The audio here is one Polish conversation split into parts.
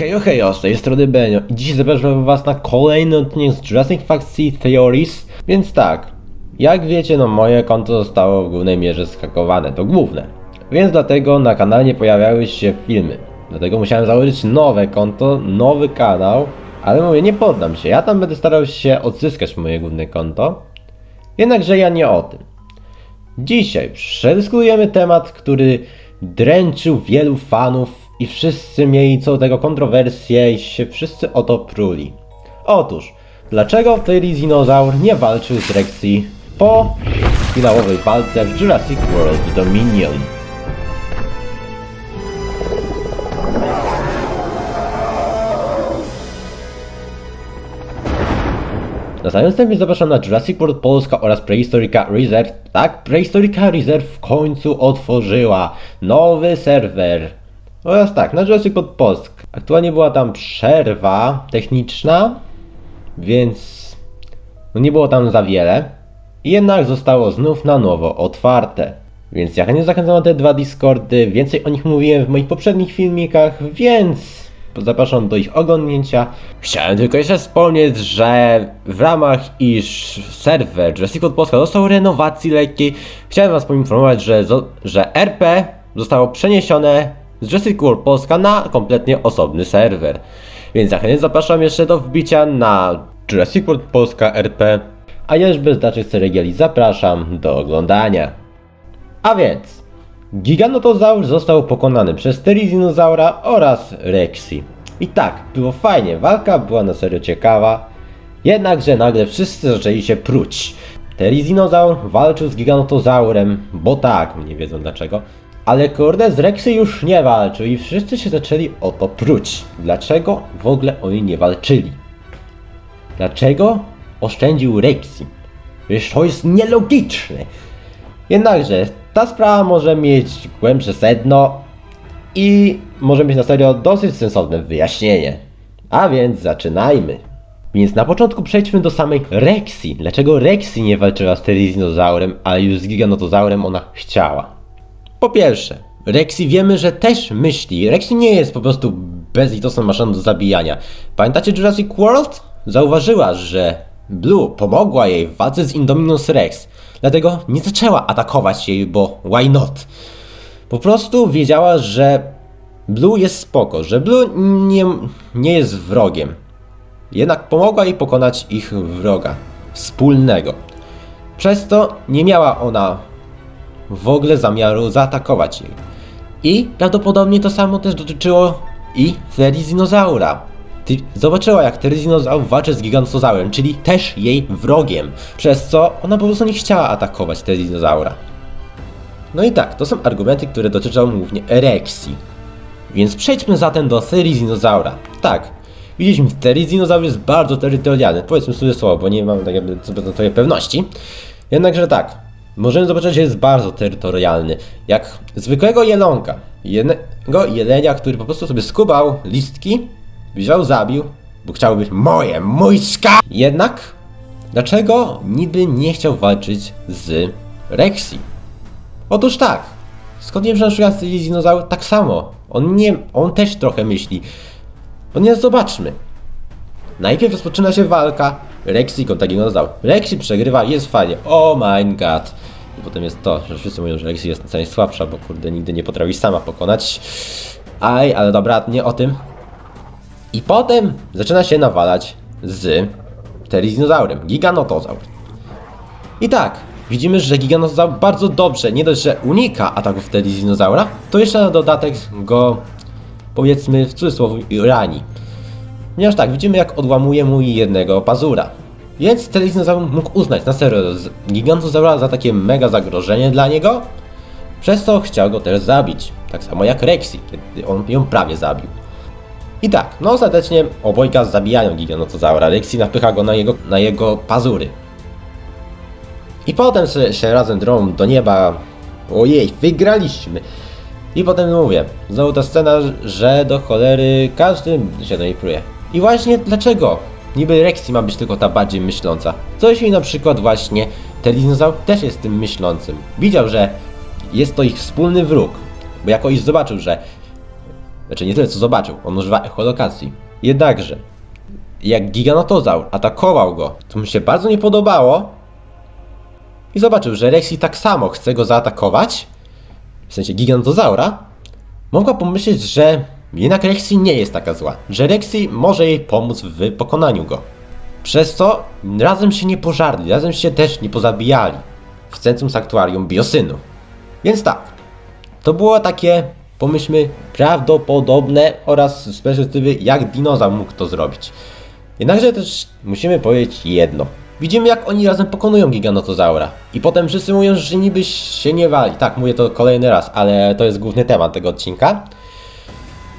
Hejo hejo, z tej strony Benio i dziś zapraszam was na kolejny odcinek z Jurassic Park Theories. Więc tak, jak wiecie no moje konto zostało w głównej mierze skakowane, to główne. Więc dlatego na kanale nie pojawiały się filmy. Dlatego musiałem założyć nowe konto, nowy kanał Ale mówię, nie poddam się, ja tam będę starał się odzyskać moje główne konto. Jednakże ja nie o tym. Dzisiaj przedyskutujemy temat, który dręczył wielu fanów i wszyscy mieli co do tego kontrowersje i się wszyscy o to pruli. Otóż, dlaczego Therizinozaur nie walczył z Rexy po finałowej walce w Jurassic World Dominion? Na samym wstępie zapraszam na Jurassic World Polska oraz Prehistorica Reserve. Tak, Prehistorica Reserve w końcu otworzyła nowy serwer. Oraz tak, na Jurassic World Polska. Aktualnie była tam przerwa techniczna, więc no nie było tam za wiele. Jednak zostało znów na nowo otwarte. Więc ja chętnie zachęcam na te dwa Discordy. Więcej o nich mówiłem w moich poprzednich filmikach, więc zapraszam do ich oglądnięcia. Chciałem tylko jeszcze wspomnieć, że w ramach iż serwer Jurassic World Polska dostał renowacji lekkiej, chciałem was poinformować, że, że RP zostało przeniesione z Jurassic World Polska na kompletnie osobny serwer. Więc zachętnie zapraszam jeszcze do wbicia na Jurassic World Polska RP. A już bez dalszych ceregieli zapraszam do oglądania. A więc, Giganotozaur został pokonany przez Terizinozaura oraz Rexy. I tak, było fajnie, walka była na serio ciekawa. Jednakże nagle wszyscy zaczęli się pruć. Terizinozaur walczył z Giganotozaurem, bo tak, nie wiedzą dlaczego. Ale kurde, z Rexy już nie walczył i wszyscy się zaczęli o to pruć. Dlaczego w ogóle oni nie walczyli? Dlaczego oszczędził Rexy? Przecież to jest nielogiczne. Jednakże ta sprawa może mieć głębsze sedno i może mieć na serio dosyć sensowne wyjaśnienie. A więc zaczynajmy. Więc na początku przejdźmy do samej Rexy. Dlaczego Rexy nie walczyła z Terizinozaurem, a już z Giganotozaurem ona chciała? Po pierwsze, Rexy wiemy, że też myśli. Rexy nie jest po prostu bezlitosną maszyną do zabijania. Pamiętacie Jurassic World? Zauważyła, że Blue pomogła jej w walce z Indominus Rex. Dlatego nie zaczęła atakować jej, bo why not? Po prostu wiedziała, że Blue jest spoko, że Blue nie, nie jest wrogiem. Jednak pomogła jej pokonać ich wroga wspólnego. Przez to nie miała ona w ogóle zamiaru zaatakować jej. I prawdopodobnie to samo też dotyczyło i. Ty zobaczyła jak Therizinozaur walczy z Gigantozaurem, czyli też jej wrogiem, przez co ona po prostu nie chciała atakować Therizinozaura. No i tak, to są argumenty, które dotyczą głównie erekcji. Więc przejdźmy zatem do Therizinozaura. Tak, widzieliśmy, Therizinozaur jest bardzo terytorialny, powiedzmy sobie słowo, bo nie mam tak jakby co pewności. Jednakże tak, możemy zobaczyć, że jest bardzo terytorialny. Jak zwykłego jelonka. Jednego jelenia, który po prostu sobie skubał listki, wziął, zabił, bo chciał być moje, mój ska! Jednak, dlaczego niby nie chciał walczyć z Rexy? Otóż tak, skąd nie że na przykład dinozaur tak samo. On nie, on też trochę myśli. Ponieważ zobaczmy. Najpierw rozpoczyna się walka Rexy kontra dinozaur. Rexy przegrywa, jest fajnie. Oh my god. I potem jest to, że wszyscy mówią, że Rexy jest na najsłabsza, bo kurde nigdy nie potrafi sama pokonać. Aj, ale dobra, nie o tym. I potem zaczyna się nawalać z Terizinozaurem, Giganotozaur. I tak, widzimy, że Giganotozaur bardzo dobrze, nie dość, że unika ataków Terizinozaura, to jeszcze na dodatek go, powiedzmy w cudzysłowie, rani. Ponieważ tak, widzimy jak odłamuje mu jednego pazura. Więc Terizinozaur mógł uznać na serio Gigantozaura za takie mega zagrożenie dla niego, przez co chciał go też zabić. Tak samo jak Rexy, kiedy on ją prawie zabił. I tak, no ostatecznie obojga zabijają Giganotozaura. Rexy napycha go na jego, na jego pazury. I potem się, razem drą do nieba. Ojej, wygraliśmy! I potem mówię, znowu ta scena, że do cholery każdy się pruje. I właśnie dlaczego? Niby Rexy ma być tylko ta bardziej myśląca. Co jeśli na przykład właśnie Terizinozaur też jest tym myślącym? Widział, że jest to ich wspólny wróg. Bo jako iż zobaczył, że Znaczy nie tyle co zobaczył, on używa echolokacji. Jednakże, jak Giganotozaur atakował go, to mu się bardzo nie podobało i zobaczył, że Rexy tak samo chce go zaatakować, w sensie Giganotozaura, mogła pomyśleć, że jednak Rexy nie jest taka zła, że Rexy może jej pomóc w pokonaniu go. Przez co razem się nie pożarli, razem się też nie pozabijali w centrum sanktuarium Biosynu. Więc tak, to było takie, pomyślmy, prawdopodobne oraz z perspektywy jak dinozaur mógł to zrobić. Jednakże też musimy powiedzieć jedno. Widzimy jak oni razem pokonują Giganotozaura. I potem wszyscy mówią, że niby się nie wali. Tak, mówię to kolejny raz, ale to jest główny temat tego odcinka.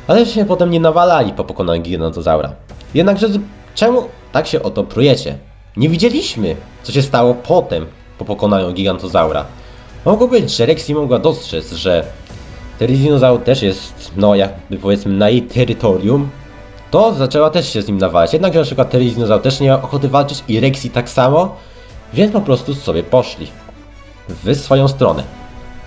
Ale się potem nie nawalali po pokonaniu Giganotozaura. Jednakże czemu tak się o to prujecie? Nie widzieliśmy, co się stało potem po pokonaniu Gigantozaura. Mogło być, że Rexy mogła dostrzec, że Terizinozaur też jest, no jakby powiedzmy na jej terytorium, to zaczęła też się z nim nawalać. Jednakże na przykład Terizinozaur też nie miał ochoty walczyć i Rexy tak samo, więc po prostu sobie poszli w swoją stronę.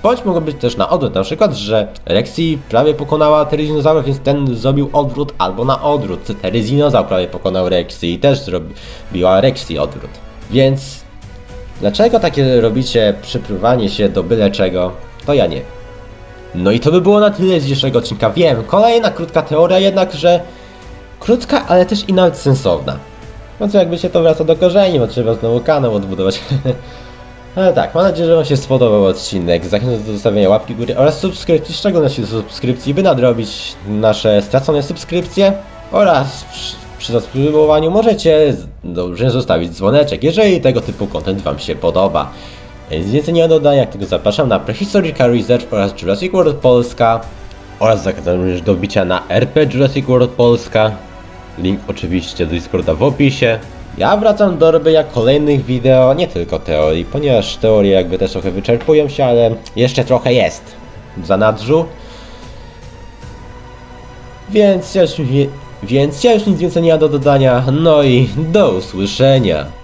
Bądź mogło być też na odwrót, na przykład, że Rexy prawie pokonała Terizinozaura, więc ten zrobił odwrót, albo na odwrót. Terizinozaur prawie pokonał Rexy i też zrobiła Rexy odwrót. Więc dlaczego takie robicie przypływanie się do byle czego, to ja nie wiem. No i to by było na tyle z dzisiejszego odcinka. Wiem, kolejna krótka teoria, jednakże krótka, ale też i nawet sensowna. No co jakby się to wraca do korzeni, bo trzeba znowu kanał odbudować. Ale tak, mam nadzieję, że Wam się spodobał odcinek. Zachęcam do zostawienia łapki górę oraz subskrypcji, szczególności do subskrypcji, by nadrobić nasze stracone subskrypcje. Oraz przy, przy zasubskrybowaniu możecie dobrze zostawić dzwoneczek, jeżeli tego typu content Wam się podoba. Więc więcej nie do dodania, jak tego zapraszam na Prehistorical Research oraz Jurassic World Polska oraz zachęcam również do bicia na RP Jurassic World Polska. Link oczywiście do Discorda w opisie. Ja wracam do robienia kolejnych wideo, nie tylko teorii, ponieważ teorie jakby też trochę wyczerpują się, ale jeszcze trochę jest w zanadrzu. Więc ja już, więc ja już nic więcej nie mam do dodania, no i do usłyszenia.